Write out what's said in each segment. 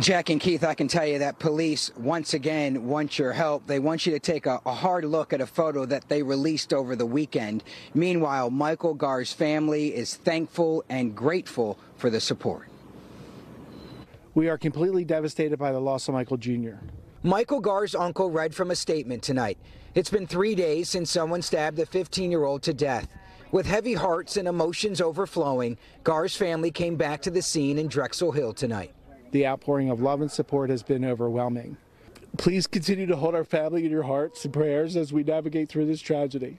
Jack and Keith, I can tell you that police once again want your help. They want you to take a, a, hard look at a photo that they released over the weekend. Meanwhile, Michael Garr's family is thankful and grateful for the support. We are completely devastated by the loss of Michael Jr. Michael Garr's uncle read from a statement tonight. It's been three days since someone stabbed the 15 year old to death. With heavy hearts and emotions overflowing, Garr's family came back to the scene in Drexel Hill tonight the outpouring of love and support has been overwhelming. Please continue to hold our family in your hearts and prayers as we navigate through this tragedy.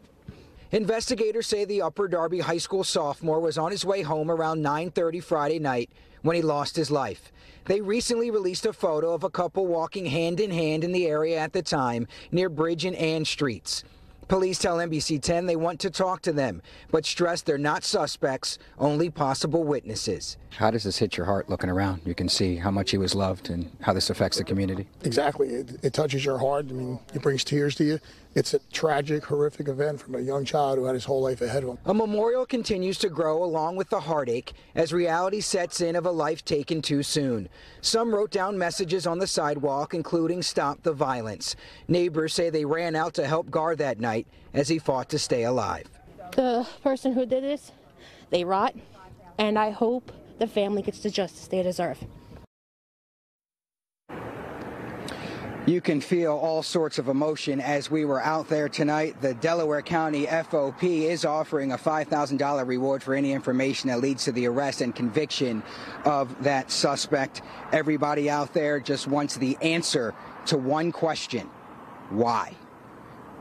Investigators say the Upper Darby High School sophomore was on his way home around 9:30 Friday night when he lost his life. They recently released a photo of a couple walking hand in hand in the area at the time near Bridge and Ann Streets. Police tell NBC 10 they want to talk to them, but stress they're not suspects, only possible witnesses. How does this hit your heart looking around? You can see how much he was loved and how this affects the community. Exactly. It, it touches your heart. I mean, it brings tears to you. It's a tragic, horrific event from a young child who had his whole life ahead of him. A memorial continues to grow along with the heartache as reality sets in of a life taken too soon. Some wrote down messages on the sidewalk, including Stop the Violence. Neighbors say they ran out to help Garr that night as he fought to stay alive. The person who did this, they rot, and I hope the family gets the justice they deserve. You can feel all sorts of emotion as we were out there tonight. The Delaware County FOP is offering a $5,000 reward for any information that leads to the arrest and conviction of that suspect. Everybody out there just wants the answer to one question why?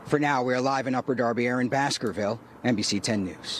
For now, we're live in Upper Darby, Aaron Baskerville, NBC 10 News.